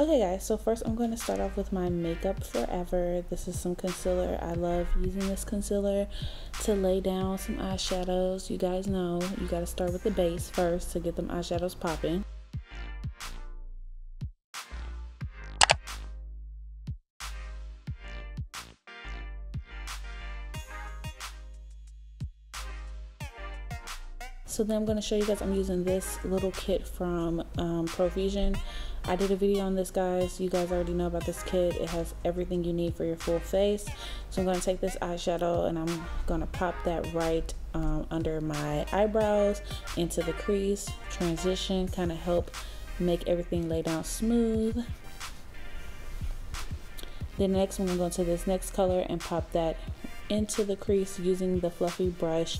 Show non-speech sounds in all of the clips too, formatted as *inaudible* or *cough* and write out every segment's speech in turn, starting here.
Okay guys, so first I'm going to start off with my Makeup Forever. This is some concealer. I love using this concealer to lay down some eyeshadows. You guys know you got to start with the base first to get them eyeshadows popping. So then I'm going to show you guys, I'm using this little kit from um, Profusion. I did a video on this guys. You guys already know about this kit. It has everything you need for your full face. So I'm going to take this eyeshadow and I'm going to pop that right um, under my eyebrows into the crease. Transition, kind of help make everything lay down smooth. Then next one, I'm going to go into this next color and pop that into the crease using the fluffy brush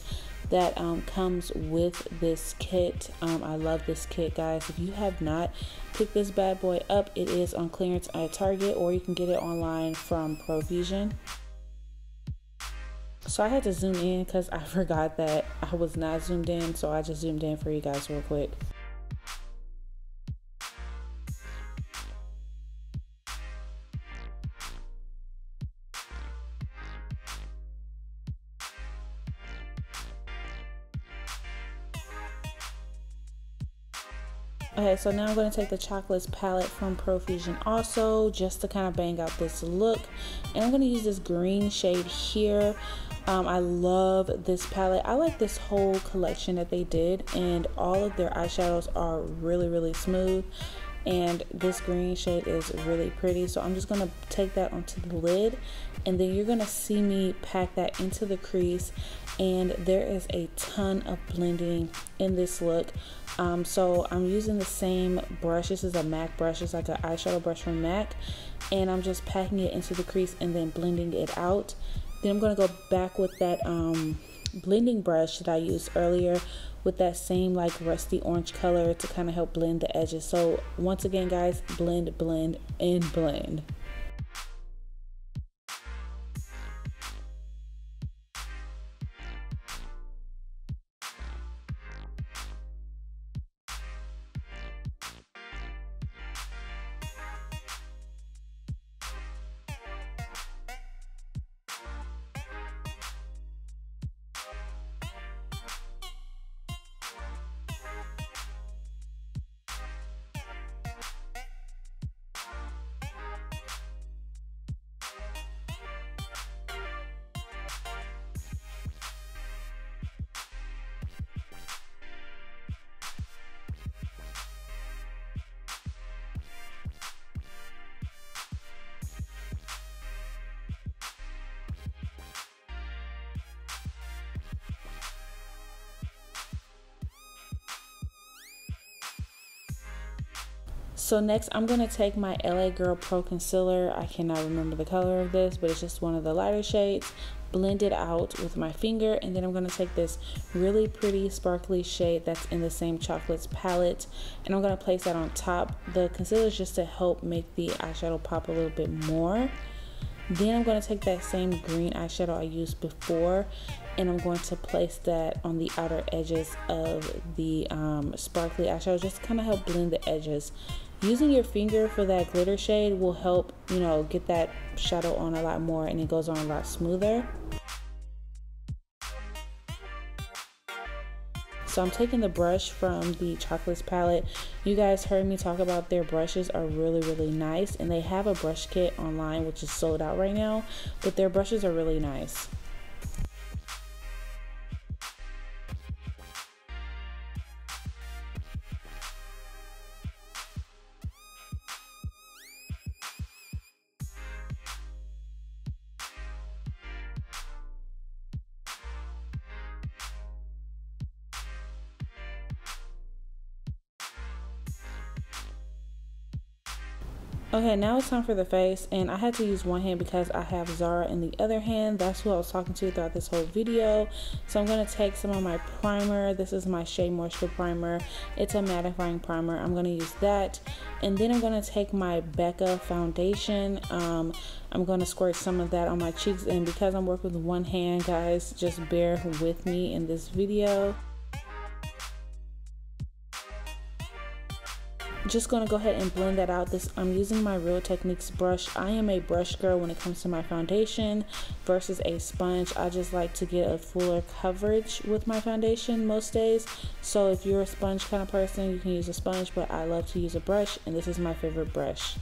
that um, comes with this kit. Um, I love this kit, guys. If you have not picked this bad boy up, it is on clearance at Target or you can get it online from Profusion. So I had to zoom in because I *laughs* forgot that I was not zoomed in. So I just zoomed in for you guys real quick. Okay, so now I'm going to take the Chocolates palette from Profusion also just to kind of bang out this look. And I'm going to use this green shade here. Um, I love this palette. I like this whole collection that they did and all of their eyeshadows are really, really smooth. And this green shade is really pretty. So I'm just going to take that onto the lid and then you're to see me pack that into the crease and there is a ton of blending in this look. Um, so I'm using the same brush this is a MAC brush. It's like an eyeshadow brush from MAC and I'm just packing it into the crease and then blending it out. Then I'm to go back with that um, blending brush that I used earlier with that same like rusty orange color to kind of help blend the edges. So once again guys blend blend and blend So next I'm going to take my LA Girl Pro Concealer. I cannot remember the color of this, but it's just one of the lighter shades. Blend it out with my finger and then I'm going to take this really pretty sparkly shade that's in the same chocolates palette and I'm going to place that on top. The concealer is just to help make the eyeshadow pop a little bit more. Then I'm going to take that same green eyeshadow I used before and I'm going to place that on the outer edges of the um, sparkly eyeshadow just kind of help blend the edges using your finger for that glitter shade will help you know get that shadow on a lot more and it goes on a lot smoother So I'm taking the brush from the Chocolates palette. You guys heard me talk about their brushes are really, really nice. And they have a brush kit online, which is sold out right now. But their brushes are really nice. Okay, now it's time for the face, and I had to use one hand because I have Zara in the other hand. That's who I was talking to throughout this whole video. So I'm going to take some of my primer. This is my Shea Moisture Primer. It's a mattifying primer. I'm going to use that. And then I'm going to take my Becca foundation. Um, I'm going to squirt some of that on my cheeks. And because I'm working with one hand, guys, just bear with me in this video. Just gonna go ahead and blend that out. This i'm using my real techniques brush. I am a brush girl when it comes to my foundation versus a sponge. I just like to get a fuller coverage with my foundation most days. So if you're a sponge kind of person you can use a sponge but i love to use a brush and this is my favorite brush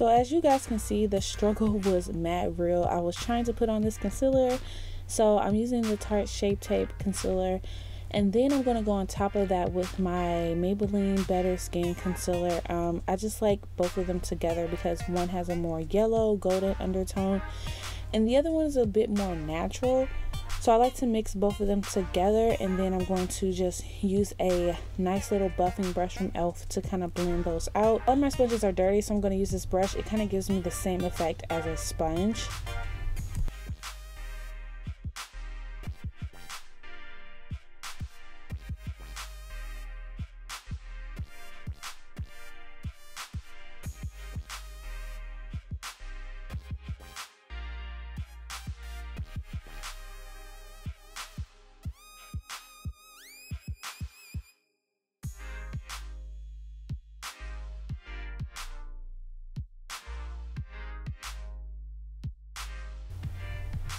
So as you guys can see, the struggle *laughs* was mad real. I was trying to put on this concealer. So I'm using the Tarte Shape Tape Concealer. And then I'm going to go on top of that with my Maybelline Better Skin Concealer. Um, I just like both of them together because one has a more yellow golden undertone. And the other one is a bit more natural. So I like to mix both of them together and then I'm going to just use a nice little buffing brush from e.l.f. to kind of blend those out. All my sponges are dirty so I'm going to use this brush. It kind of gives me the same effect as a sponge.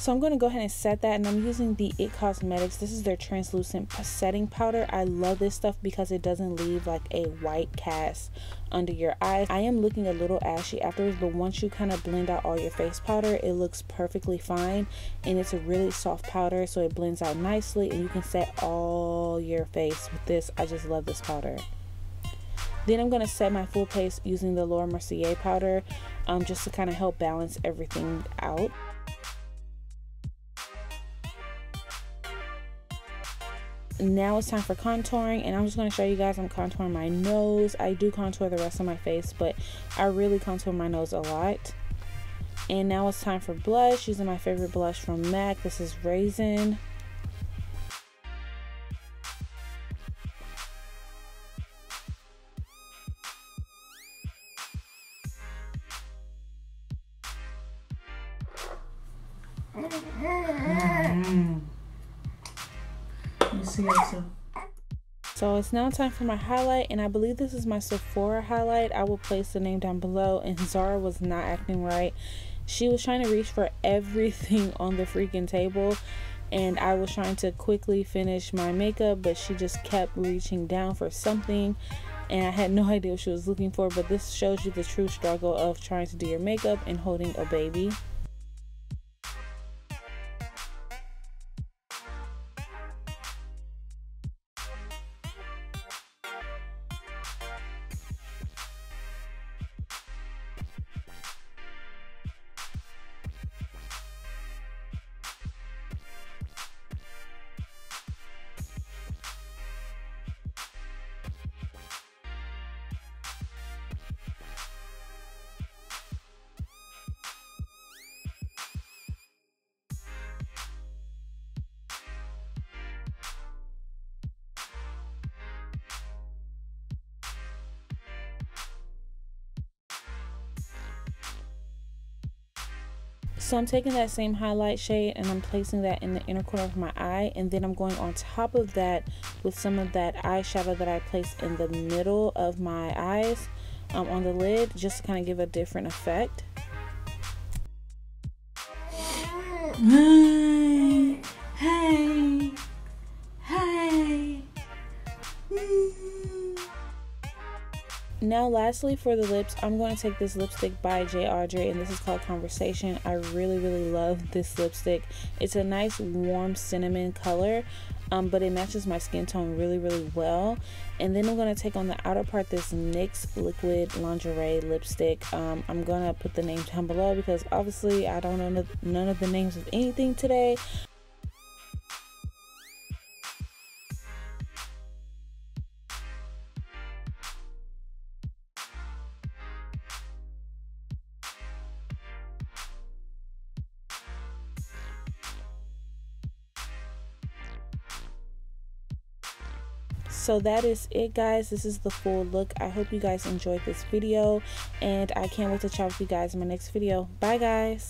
So I'm going to go ahead and set that and I'm using the IT Cosmetics. This is their translucent setting powder. I love this stuff because it doesn't leave like a white cast under your eyes. I am looking a little ashy afterwards, but once you kind of blend out all your face powder, it looks perfectly fine. And it's a really soft powder, so it blends out nicely and you can set all your face with this. I just love this powder. Then I'm going to set my full face using the Laura Mercier powder um, just to kind of help balance everything out. Now it's time for contouring and I'm just going to show you guys I'm contouring my nose. I do contour the rest of my face but I really contour my nose a lot. And now it's time for blush using my favorite blush from MAC. This is Raisin. Mm-hmm. So it's now time for my highlight and I believe this is my Sephora highlight. I will place the name down below and Zara was not acting right. She was trying to reach for everything *laughs* on the freaking table and I was trying to quickly finish my makeup but she just kept reaching down for something and I had no *laughs* idea what she was looking for but this shows you the true struggle of trying to do your makeup and holding a baby. So I'm taking that same highlight shade and I'm placing that in the inner corner of my eye and then I'm going on top of that with some of that eyeshadow that I placed in the middle of my eyes um, on the lid just to kind of give a different effect. Now lastly for the lips, I'm going to take this lipstick by J. Audrey and this is called Conversation. I really, really love this lipstick. It's a nice warm cinnamon color, um, but it matches my skin tone really, really well. And then I'm going to take on the outer part this NYX Liquid Lingerie lipstick. Um, I'm going to put the name down below because obviously I don't know none of the names of anything today. So that is it guys. This is the full look. I hope you guys enjoyed this video and i can't wait to chat with you guys in my next video. Bye guys